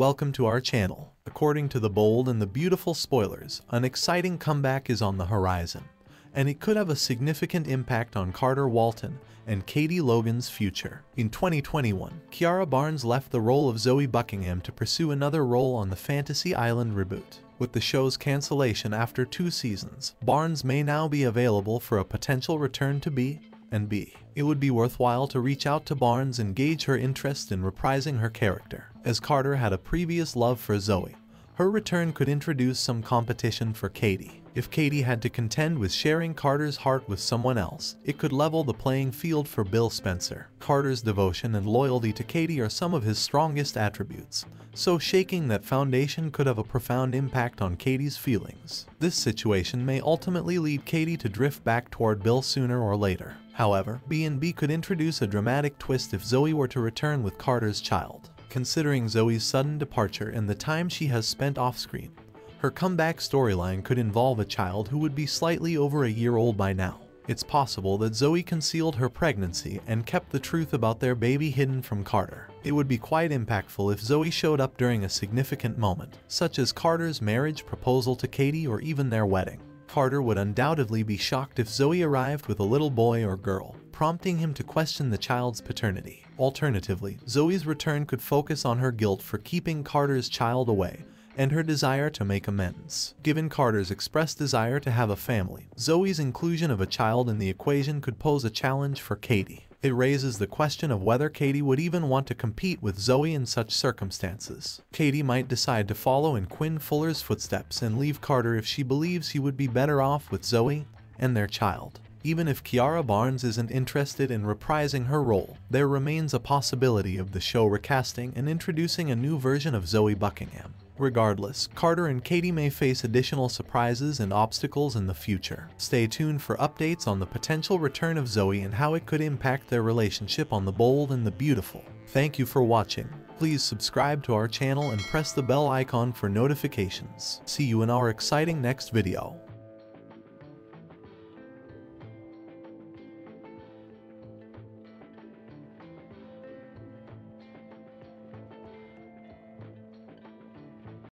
welcome to our channel. According to the bold and the beautiful spoilers, an exciting comeback is on the horizon, and it could have a significant impact on Carter Walton and Katie Logan's future. In 2021, Kiara Barnes left the role of Zoe Buckingham to pursue another role on the Fantasy Island reboot. With the show's cancellation after two seasons, Barnes may now be available for a potential return to B and B. It would be worthwhile to reach out to Barnes and gauge her interest in reprising her character, as Carter had a previous love for Zoe. Her return could introduce some competition for Katie. If Katie had to contend with sharing Carter's heart with someone else, it could level the playing field for Bill Spencer. Carter's devotion and loyalty to Katie are some of his strongest attributes, so shaking that foundation could have a profound impact on Katie's feelings. This situation may ultimately lead Katie to drift back toward Bill sooner or later. However, B&B could introduce a dramatic twist if Zoe were to return with Carter's child. Considering Zoe's sudden departure and the time she has spent off-screen, her comeback storyline could involve a child who would be slightly over a year old by now. It's possible that Zoe concealed her pregnancy and kept the truth about their baby hidden from Carter. It would be quite impactful if Zoe showed up during a significant moment, such as Carter's marriage proposal to Katie or even their wedding. Carter would undoubtedly be shocked if Zoe arrived with a little boy or girl, prompting him to question the child's paternity. Alternatively, Zoe's return could focus on her guilt for keeping Carter's child away and her desire to make amends. Given Carter's expressed desire to have a family, Zoe's inclusion of a child in the equation could pose a challenge for Katie. It raises the question of whether Katie would even want to compete with Zoe in such circumstances. Katie might decide to follow in Quinn Fuller's footsteps and leave Carter if she believes he would be better off with Zoe and their child. Even if Kiara Barnes isn't interested in reprising her role, there remains a possibility of the show recasting and introducing a new version of Zoe Buckingham. Regardless, Carter and Katie may face additional surprises and obstacles in the future. Stay tuned for updates on the potential return of Zoe and how it could impact their relationship on The Bold and the Beautiful. Thank you for watching. Please subscribe to our channel and press the bell icon for notifications. See you in our exciting next video.